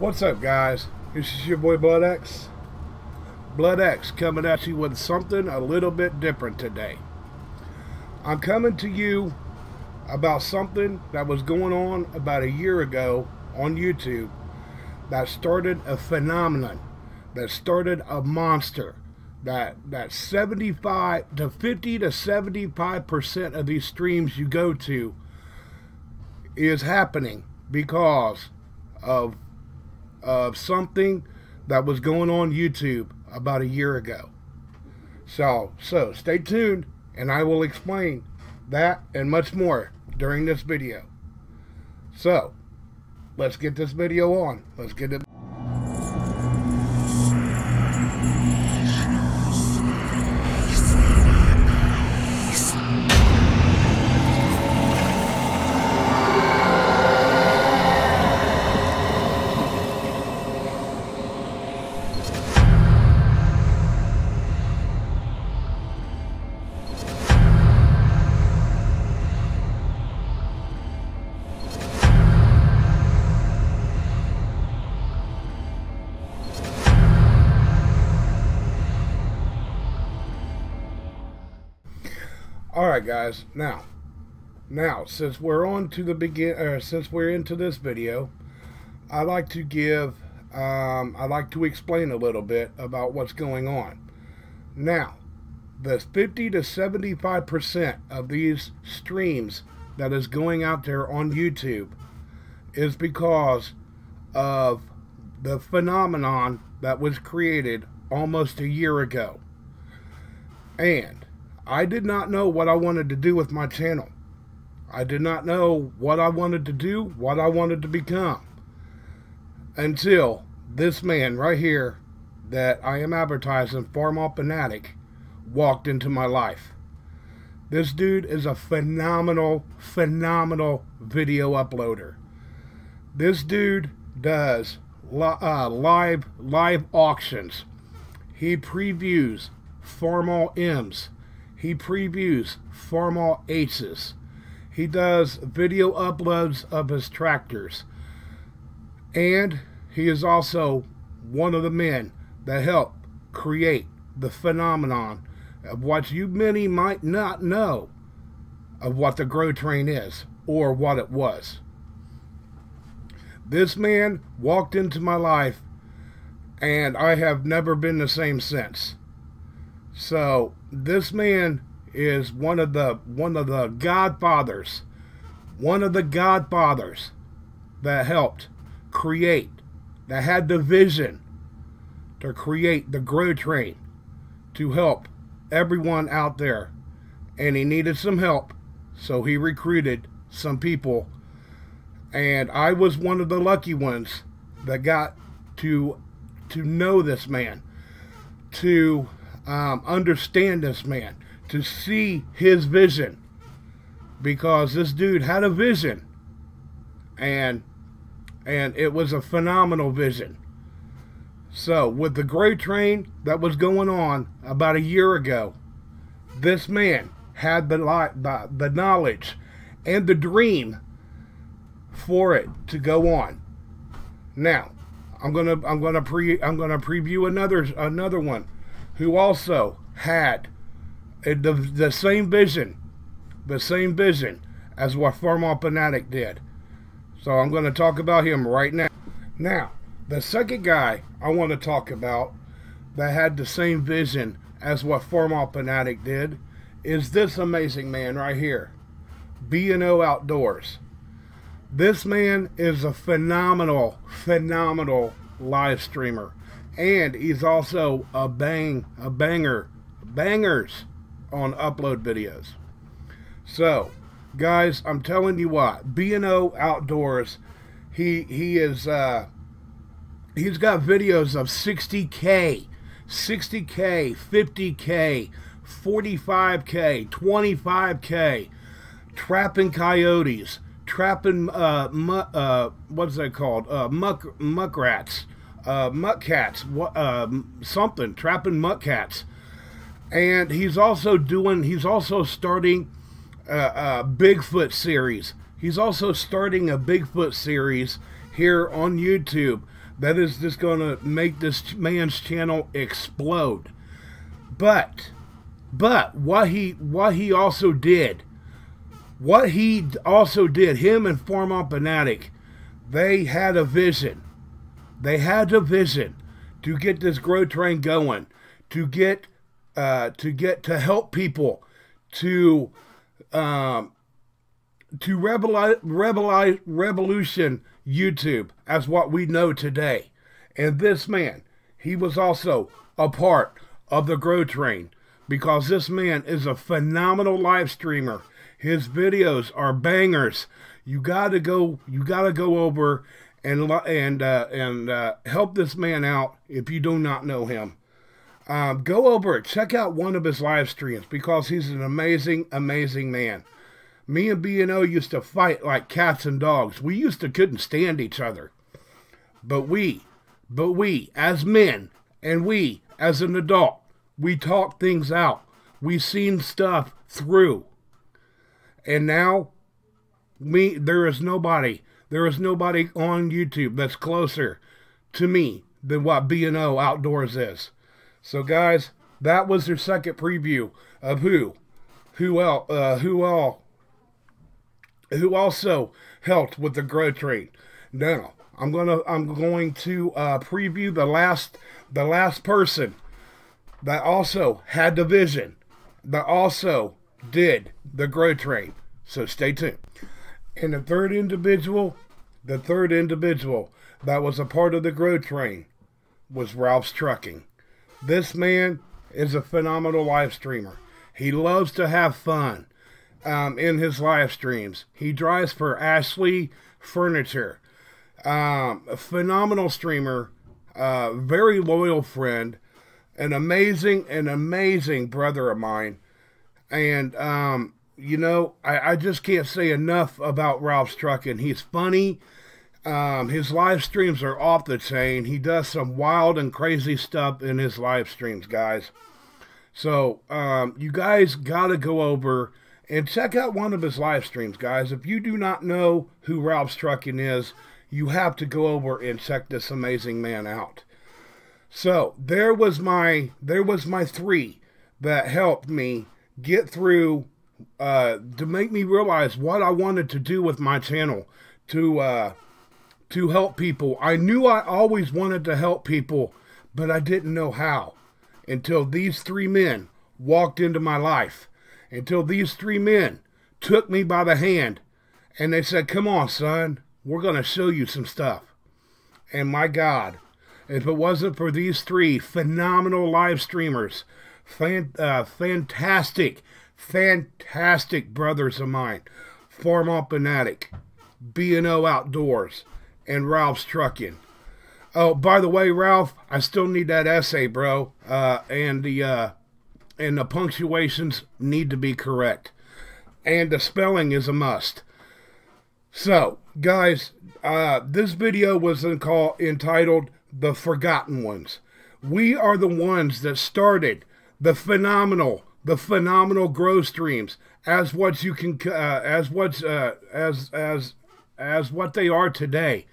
What's up, guys? This is your boy Blood X. Blood X coming at you with something a little bit different today. I'm coming to you about something that was going on about a year ago on YouTube that started a phenomenon, that started a monster, that that 75 to 50 to 75 percent of these streams you go to is happening because of of something that was going on YouTube about a year ago. So, so stay tuned and I will explain that and much more during this video. So, let's get this video on. Let's get it right, guys. Now, now since we're on to the begin, uh, since we're into this video, I like to give, um, I like to explain a little bit about what's going on. Now, the 50 to 75 percent of these streams that is going out there on YouTube is because of the phenomenon that was created almost a year ago. And I did not know what I wanted to do with my channel. I did not know what I wanted to do, what I wanted to become. Until this man right here that I am advertising, Farmall Fanatic, walked into my life. This dude is a phenomenal, phenomenal video uploader. This dude does uh, live live auctions. He previews Farmall M's. He previews Farmall Aces. He does video uploads of his tractors. And he is also one of the men that helped create the phenomenon of what you many might not know of what the Grow Train is or what it was. This man walked into my life and I have never been the same since. So this man is one of the one of the godfathers, one of the godfathers that helped create, that had the vision to create the Grow Train to help everyone out there. And he needed some help, so he recruited some people. And I was one of the lucky ones that got to to know this man, to um, understand this man, to see his vision. Because this dude had a vision. And and it was a phenomenal vision. So, with the gray Train that was going on about a year ago, this man had the, light, the, the knowledge and the dream for it to go on. Now, I'm gonna I'm gonna pre I'm gonna preview another another one who also had the, the same vision, the same vision as what Farmall Fanatic did. So I'm going to talk about him right now. Now, the second guy I want to talk about that had the same vision as what Farmall Fanatic did is this amazing man right here, B&O Outdoors. This man is a phenomenal, phenomenal live streamer and he's also a bang a banger bangers on upload videos. So guys i'm telling you what b&o outdoors he he is uh he's got videos of 60k 60k 50k 45k 25k trapping coyotes trapping uh, mu- uh what's that called? Uh muck muckrats uh, muttcats, uh, something, trapping muttcats. And he's also doing, he's also starting a, a Bigfoot series. He's also starting a Bigfoot series here on YouTube that is just going to make this man's channel explode. But, but what he what he also did, what he also did, him and Farmall Fanatic, they had a vision. They had a vision to get this grow train going, to get uh, to get to help people, to um, to rebel, rebel, revolution YouTube as what we know today. And this man, he was also a part of the Grow Train because this man is a phenomenal live streamer. His videos are bangers. You gotta go. You gotta go over and and uh, and uh, help this man out if you do not know him. Um, go over it. Check out one of his live streams because he's an amazing, amazing man. Me and B&O used to fight like cats and dogs. We used to couldn't stand each other. But we, but we, as men, and we, as an adult, we talked things out. We seen stuff through. And now, me, there is nobody, there is nobody on YouTube that's closer to me than what B&O Outdoors is. So guys, that was their second preview of who, who else, uh, who all who also helped with the grow train. Now, I'm gonna I'm going to uh, preview the last the last person that also had the vision that also did the grow train. So stay tuned. And the third individual, the third individual that was a part of the grow train was Ralph's Trucking. This man is a phenomenal live streamer. He loves to have fun um, in his live streams. He drives for Ashley Furniture. Um, a phenomenal streamer, uh, very loyal friend, an amazing, an amazing brother of mine. And, um, you know, I, I, just can't say enough about Ralph's Trucking. He's funny. Um, his live streams are off the chain. He does some wild and crazy stuff in his live streams, guys. So, um, you guys got to go over and check out one of his live streams, guys. If you do not know who Ralph's Trucking is, you have to go over and check this amazing man out. So there was my there was my three that helped me get through uh, to make me realize what I wanted to do with my channel to uh, to help people. I knew I always wanted to help people, but I didn't know how until these three men walked into my life until these three men took me by the hand and they said, Come on, son, we're going to show you some stuff. And my God, if it wasn't for these three phenomenal live streamers, fan, uh, fantastic, fantastic brothers of mine, Farmall Fanatic, B&O Outdoors, and Ralph's Trucking. Oh, by the way, Ralph, I still need that essay, bro, uh, and the uh, and the punctuations need to be correct. And the spelling is a must. So, guys, uh, this video was call, entitled The Forgotten Ones. We are the ones that started the phenomenal, the phenomenal growth streams as what you can, uh, as what's, uh, as, as, as what they are today.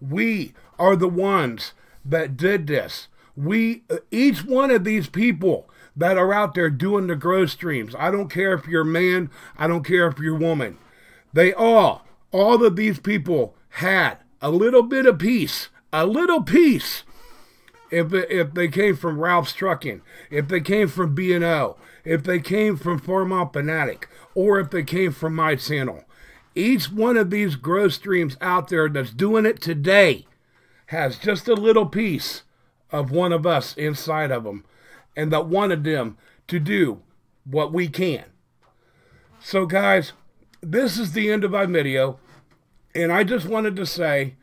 We are the ones that did this. We, uh, each one of these people that are out there doing the growth streams. I don't care if you're a man, I don't care if you're a woman. They all, all of these people had a little bit of peace, a little peace. If, if they came from Ralph's Trucking, if they came from B&O, if they came from Farmall Fanatic, or if they came from my channel. Each one of these growth streams out there that's doing it today has just a little piece of one of us inside of them and that wanted them to do what we can. So, guys, this is the end of my video. And I just wanted to say,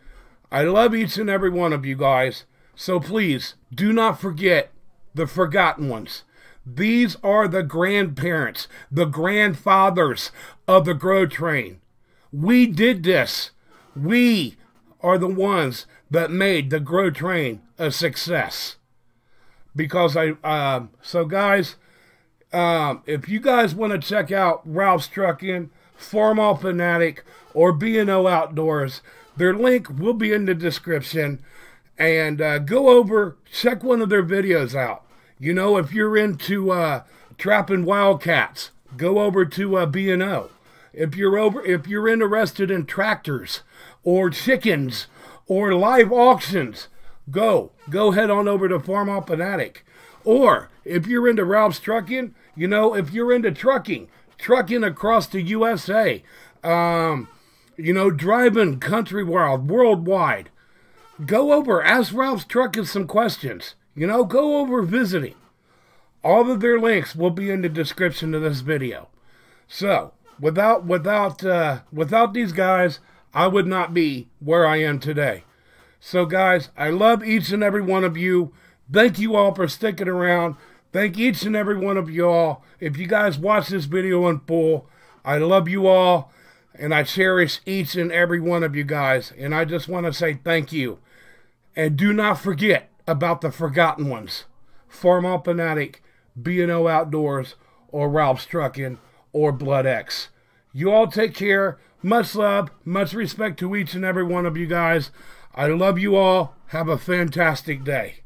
I love each and every one of you guys. So please, do not forget the forgotten ones. These are the grandparents, the grandfathers of the Grow Train. We did this. We are the ones that made the Grow Train a success because I um, so guys, um, if you guys want to check out Ralph's Trucking, Farmall Fanatic, or B&O Outdoors, their link will be in the description. and uh, go over, check one of their videos out. You know, if you're into uh, trapping wildcats, go over to uh, B&O. If you're over, if you're interested in tractors or chickens or live auctions, go go head on over to Farm Farmall Fanatic. Or if you're into Ralph's Trucking, you know, if you're into trucking, trucking across the USA, um, you know, driving country wild, worldwide, go over, ask Ralph's Trucking some questions. You know, go over visiting. All of their links will be in the description of this video. So, without without uh, without these guys, I would not be where I am today. So, guys, I love each and every one of you. Thank you all for sticking around. Thank each and every one of you all. If you guys watch this video in full, I love you all and I cherish each and every one of you guys. And I just want to say thank you. And do not forget about the forgotten ones. Farmall Fanatic, B&O Outdoors, or Ralph's Trucking, or Blood X. You all take care. Much love, much respect to each and every one of you guys. I love you all. Have a fantastic day.